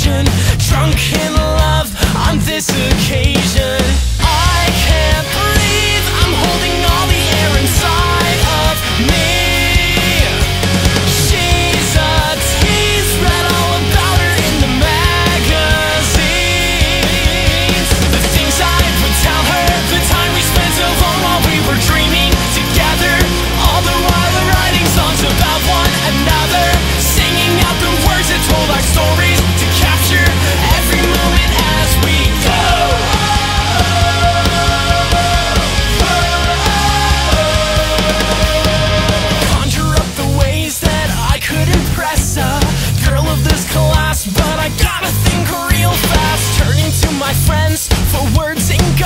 Drunk in love on this occasion. I can't but I gotta think real fast. Turning to my friends for words and